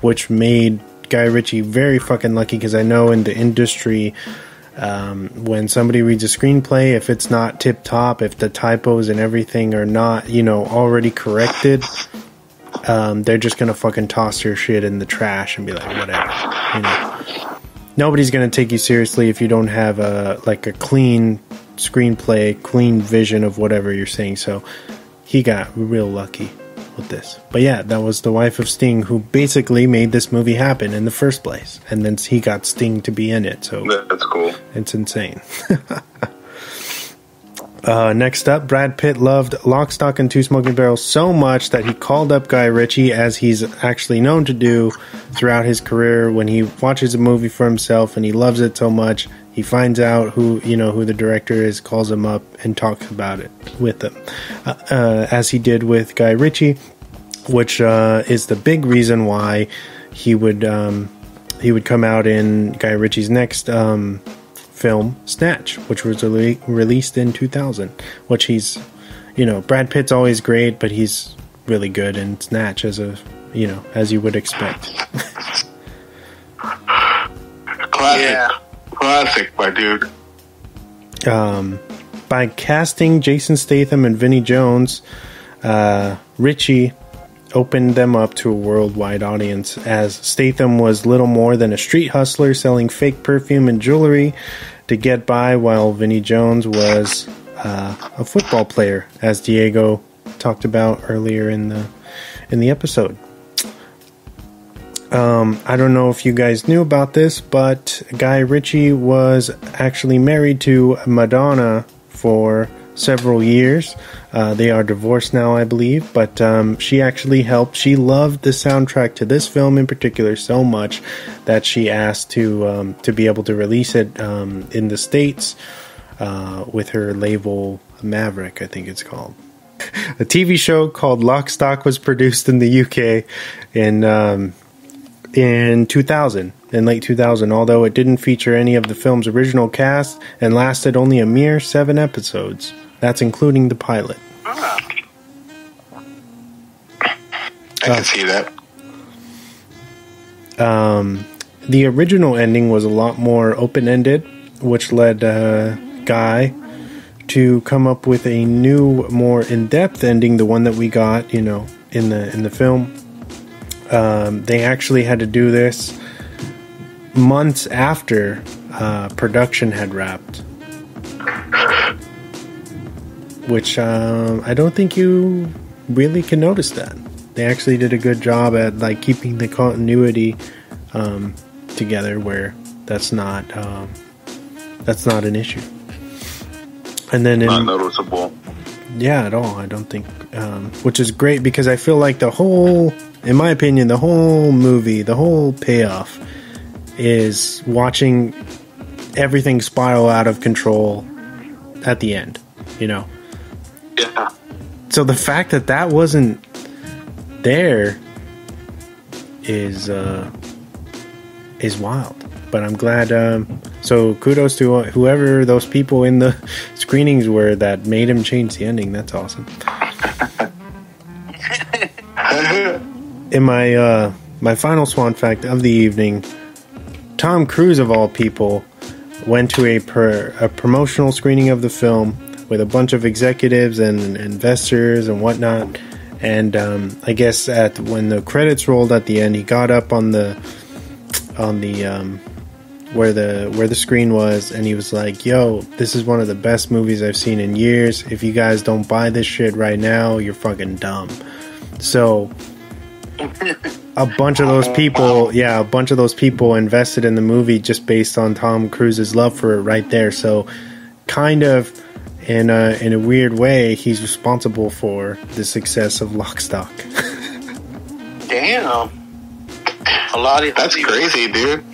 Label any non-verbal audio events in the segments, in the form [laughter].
which made Guy Ritchie very fucking lucky because I know in the industry, um, when somebody reads a screenplay, if it's not tip top, if the typos and everything are not, you know, already corrected, um, they're just gonna fucking toss your shit in the trash and be like, whatever. You know, nobody's gonna take you seriously if you don't have a like a clean screenplay, clean vision of whatever you're saying. So he got real lucky with this. But yeah, that was the wife of Sting who basically made this movie happen in the first place, and then he got Sting to be in it. So That's cool. it's insane. [laughs] uh, next up, Brad Pitt loved Lock, Stock, and Two Smoking Barrels so much that he called up Guy Ritchie, as he's actually known to do throughout his career. When he watches a movie for himself and he loves it so much, he finds out who you know who the director is, calls him up, and talks about it with him, uh, uh, as he did with Guy Ritchie, which uh, is the big reason why he would um, he would come out in Guy Ritchie's next um, film, Snatch, which was rele- released in 2000. Which he's, you know, Brad Pitt's always great, but he's really good in Snatch as a, you know, as you would expect. [laughs] Classic. Yeah. Classic, my dude. um, by casting Jason Statham and Vinnie Jones, uh, Ritchie opened them up to a worldwide audience as Statham was little more than a street hustler selling fake perfume and jewelry to get by, while Vinnie Jones was uh, a football player, as Diego talked about earlier in the in the episode. Um, I don't know if you guys knew about this, but Guy Ritchie was actually married to Madonna for several years. Uh, they are divorced now, I believe, but um, she actually helped. She loved the soundtrack to this film in particular so much that she asked to um, to be able to release it um, in the states uh, with her label Maverick, I think it's called. [laughs] A TV show called Lock Stock was produced in the UK in um, in 2000, in late 2000, although it didn't feature any of the film's original cast and lasted only a mere seven episodes. That's including the pilot. Ah, I can see that. Um, the original ending was a lot more open ended, which led uh, Guy to come up with a new, more in depth ending, the one that we got, you know, in the in the film. Um, they actually had to do this months after uh, production had wrapped, which um, I don't think you really can notice that. They actually did a good job at like keeping the continuity um, together, where that's not um, that's not an issue. And then in, Not noticeable. yeah, at all. I don't think, um, which is great because I feel like the whole, in my opinion, the whole movie, the whole payoff is watching everything spiral out of control at the end, you know? Yeah. So the fact that that wasn't there is, uh, is wild. But I'm glad, um, so kudos to whoever those people in the [laughs] screenings were that made him change the ending. That's awesome. [laughs] in my uh, my final swan fact of the evening, Tom Cruise of all people went to a per, a promotional screening of the film with a bunch of executives and investors and whatnot. And um, I guess at when the credits rolled at the end, he got up on the on the um, where the where the screen was, and he was like, "Yo, this is one of the best movies I've seen in years. If you guys don't buy this shit right now, you're fucking dumb." So a bunch of those people, yeah, a bunch of those people invested in the movie just based on Tom Cruise's love for it right there. So kind of in a in a weird way, he's responsible for the success of Lockstock. damn. A lot of That's Hollywood- crazy, dude.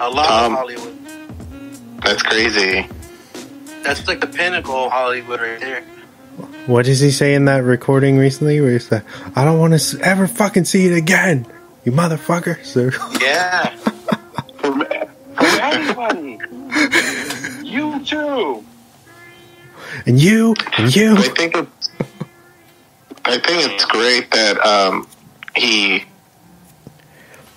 A lot Um, of Hollywood. That's crazy. That's like the pinnacle of Hollywood right there. What does he say in that recording recently? Where he's like, "I don't want to ever fucking see it again, you motherfucker." So Yeah. [laughs] From, from anybody. you too. and you and you. I think it's, I think it's great that um, he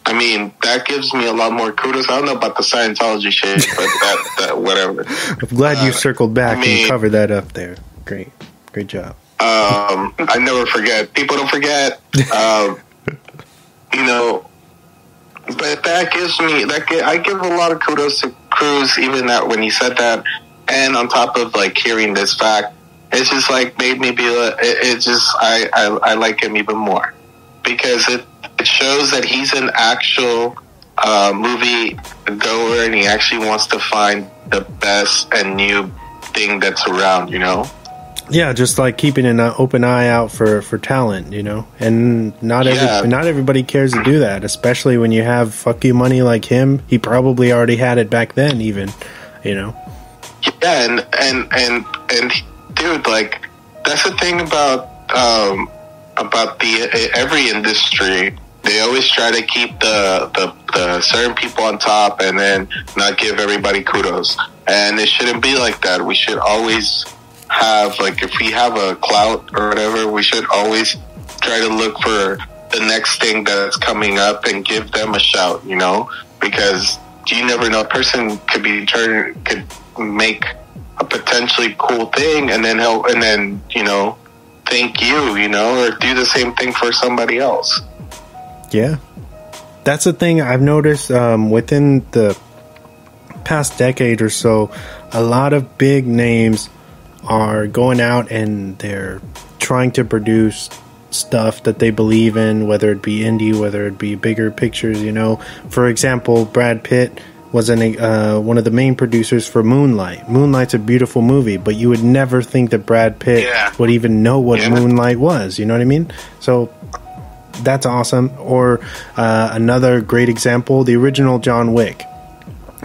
I mean, that gives me a lot more kudos. I don't know about the Scientology shit, but that, that whatever. [laughs] I'm glad you Uh, circled back I mean- and covered that up there. Great, great job. Um, I never forget. People don't forget. Um, [laughs] you know, but that gives me that I give a lot of kudos to Cruise, even that when he said that, and on top of like hearing this fact, it's just like made me be. like- It, it just I, I I like him even more because it it shows that he's an actual uh, movie goer and he actually wants to find the best and new thing that's around. You know. Yeah, just like keeping an uh, open eye out for, for talent, you know, and not every not everybody cares to do that, especially when you have fuck you money like him. He probably already had it back then, even, you know. Yeah, and and and and dude, like that's the thing about um about the every industry. They always try to keep the, the the certain people on top, and then not give everybody kudos. And it shouldn't be like that. We should always have like if we have a clout or whatever, we should always try to look for the next thing that's coming up and give them a shout. You know, because you never know. A person could be turn could make a potentially cool thing, and then help, and then you know, thank you, you know, or do the same thing for somebody else. Yeah, that's the thing I've noticed um, within the past decade or so. A lot of big names are going out and they're trying to produce stuff that they believe in, whether it be indie, whether it be bigger pictures. You know, for example, Brad Pitt was an, uh, one of the main producers for Moonlight. Moonlight's a beautiful movie, but you would never think that Brad Pitt Yeah. would even know what Yeah. Moonlight was. You know what I mean? So that's awesome. Or uh, another great example, the original John Wick.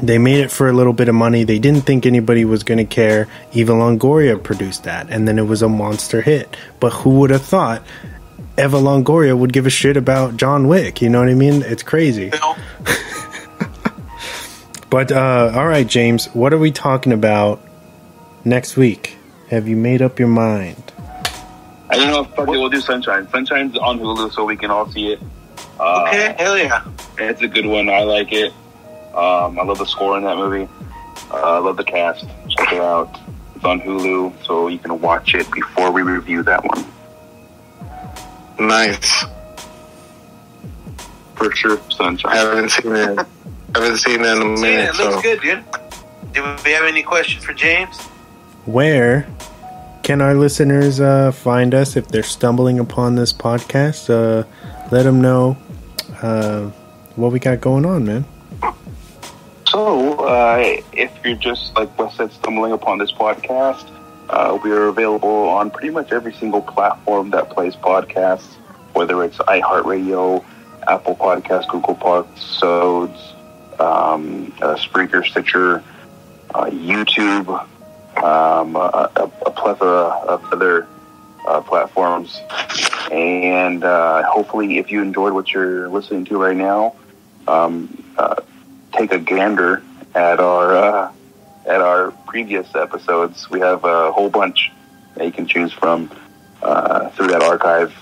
They made it for a little bit of money. They didn't think anybody was going to care. Eva Longoria produced that, and then it was a monster hit. But who would have thought Eva Longoria would give a shit about John Wick? You know what I mean? It's crazy. You? [laughs] But uh, all right, James, what are we talking about next week? Have you made up your mind? I don't know if fuck it, we'll do Sunshine. Sunshine's on Hulu, so we can all see it. Uh, Okay, hell yeah. It's a good one. I like it. Um, I love the score in that movie. Uh, I love the cast. Check it out. It's on Hulu, so you can watch it before we review that one. Nice. For sure, Sunshine. I Sunshine. haven't seen it. I haven't seen it in a See, minute. it looks So good, dude. Do we have any questions for James? Where can our listeners uh, find us if they're stumbling upon this podcast? Uh, let them know uh, what we got going on, man. So, uh, if you're just like Wes said, stumbling upon this podcast, uh, we are available on pretty much every single platform that plays podcasts, whether it's iHeartRadio, Apple Podcasts, Google Podcasts, um, uh, Spreaker, Stitcher, uh, YouTube, um, a, a, plethora of other uh, platforms. And uh, hopefully, if you enjoyed what you're listening to right now, um, uh, take a gander at our uh, at our previous episodes. We have a whole bunch that you can choose from uh, through that archive.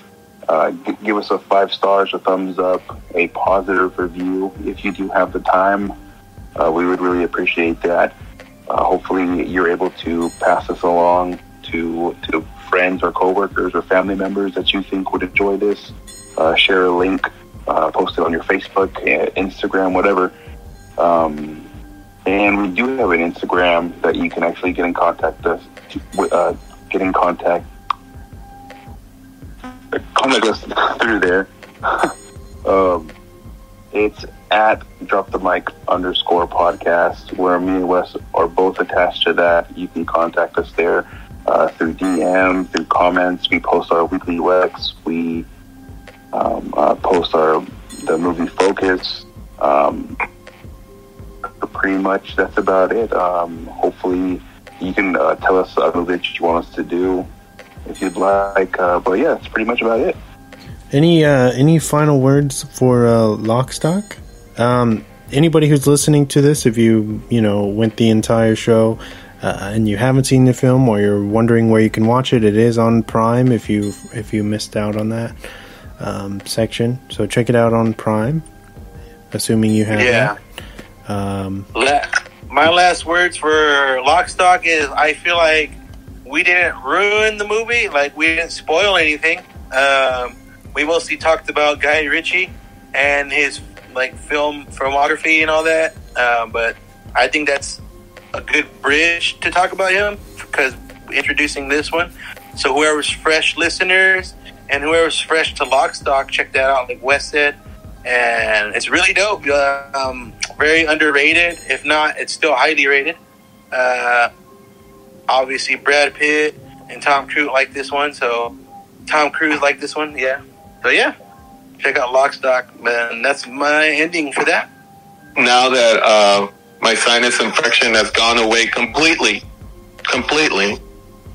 Uh, g- give us a five stars, a thumbs up, a positive review if you do have the time. Uh, we would really appreciate that. Uh, hopefully, you're able to pass this along to to friends or coworkers or family members that you think would enjoy this. Uh, share a link, post it on your Facebook, Instagram, whatever. Um, and we do have an Instagram that you can actually get in contact us, uh, get in contact, contact us through there. [laughs] um, it's at drop the mic underscore podcast where me and Wes are both attached to that. You can contact us there uh, through DM, through comments. We post our weekly Wex. We um, uh, post our the movie focus. Um, pretty much that's about it. Um, hopefully, you can uh, tell us a movie that you want us to do if you'd like. Uh, but yeah, that's pretty much about it. Any uh, any final words for uh, Lockstock? Um, anybody who's listening to this, if you you know went the entire show uh, and you haven't seen the film, or you're wondering where you can watch it, it is on Prime. If you if you missed out on that um, section, so check it out on Prime. assuming you have. Yeah. that. Um, my last words for Lockstock is I feel like we didn't ruin the movie, like we didn't spoil anything. Um, we mostly talked about Guy Ritchie and his like film filmography and all that. Um, but I think that's a good bridge to talk about him because introducing this one. So whoever's fresh listeners and whoever's fresh to Lockstock, check that out. Like Wes said, and it's really dope. Um, very underrated. If not, it's still highly rated. Uh, obviously, Brad Pitt and Tom Cruise like this one, so Tom Cruise like this one, yeah. So yeah, check out Lockstock, and that's my ending for that. Now that uh, my sinus infection has gone away completely, completely,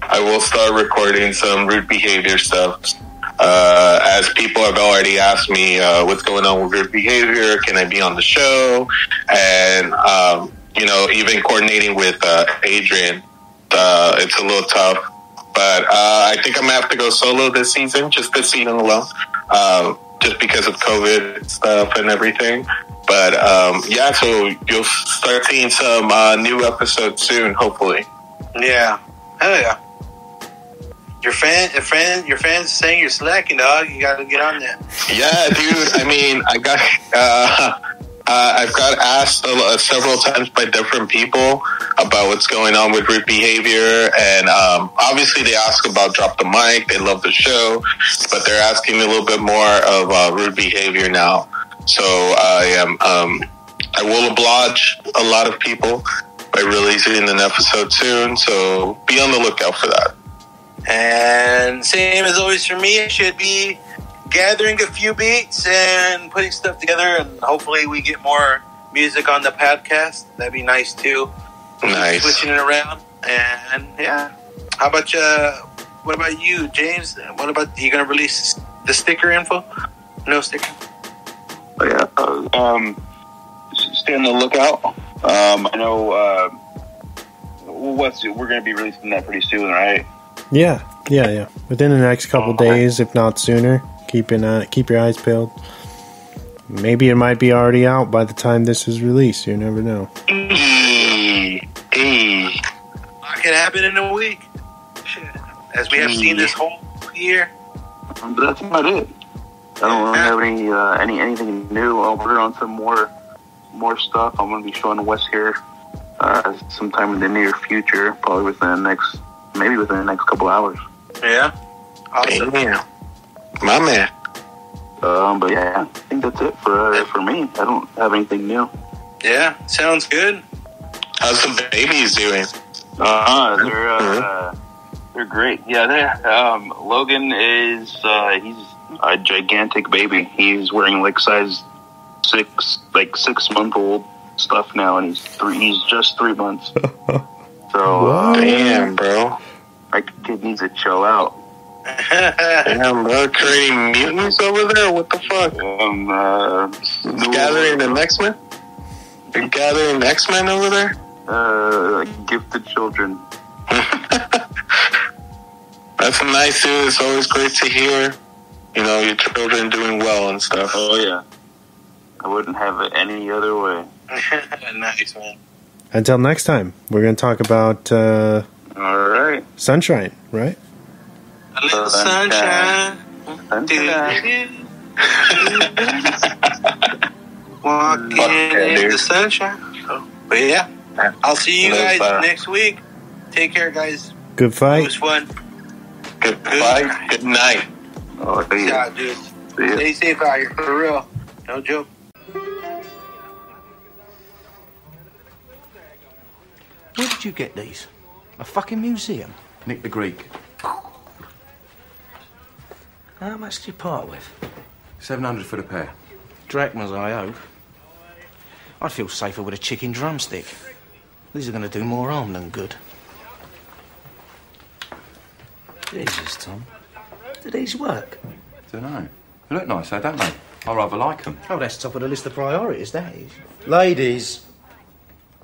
I will start recording some rude behavior stuff. Uh, as people have already asked me uh, what's going on with your behavior, can I be on the show? And, um, you know, even coordinating with uh, Adrian, uh, it's a little tough. But uh, I think I'm going to have to go solo this season, just this season alone, uh, just because of COVID stuff and everything. But um, yeah, so you'll start seeing some uh, new episodes soon, hopefully. Yeah, hell yeah. Your fan, your fan, your fans saying you're slacking, dog. You got to get on that. Yeah, dude. I mean, I got, uh, uh, I've got asked a, lo- several times by different people about what's going on with rude behavior, and um, obviously they ask about drop the mic. They love the show, but they're asking me a little bit more of uh, rude behavior now. So I am, um, I will oblige a lot of people by releasing an episode soon. So be on the lookout for that. And same as always for me, it should be gathering a few beats and putting stuff together, and hopefully we get more music on the podcast. That'd be nice too. Nice. Switching it around, and yeah. How about you? What about you, James? What about you? Gonna release the sticker info? No sticker. But yeah, uh, um, stay on the lookout. Um, I know. Uh, what's we're going to be releasing that pretty soon, right? Yeah, yeah, yeah. Within the next couple days, if not sooner. Keep an eye, keep your eyes peeled. Maybe it might be already out by the time this is released. You never know. Eee, eee. It could happen in a week. Shit. As we have seen this whole year. Um, But that's about it. I don't really have any uh, any anything new. I'll work on some more more stuff. I'm going to be showing Wes here uh, sometime in the near future, probably within the next maybe within the next couple hours. Yeah. Awesome. Damn. My man. Um, but yeah, I think that's it for uh, for me. I don't have anything new. Yeah. Sounds good. How's the babies doing? Uh, they're uh, they're great. Yeah, they um, Logan is uh, he's a gigantic baby. He's wearing like size six, like six month old stuff now, and he's three. He's just three months. [laughs] So uh, Damn, bro. my kid needs to chill out. [laughs] Damn, bro. Creating mutants over there? What the fuck? Um, uh, Gathering the X-Men? Gathering X-Men over there? uh, gifted children. [laughs] That's a nice, dude. It's always great to hear, you know, your children doing well and stuff. Oh yeah, I wouldn't have it any other way. [laughs] nice man. Until next time, we're going to talk about uh, All right. sunshine, right? A little Sunshine. sunshine. Walking Fuck in the sunshine. But yeah, I'll see you guys next week. Take care, guys. Good It fight. was fun. Goodbye. Good night. Oh, yeah. Yeah, dude. See ya. Stay safe out here, for real. No joke. Where did you get these? A fucking museum? Nick the Greek. How much did you part with? 700 for the pair. Drachmas, I hope. I'd feel safer with a chicken drumstick. These are going to do more harm than good. Jesus, Tom. Do these work? Don't know. They look nice, though, don't they? I rather like them. Oh, that's top of the list of priorities, that is. Ladies,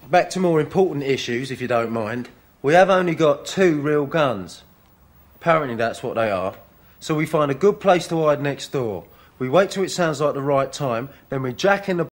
back to more important issues, if you don't mind. We have only got two real guns. Apparently, that's what they are. So we find a good place to hide next door. We wait till it sounds like the right time, then we jack in the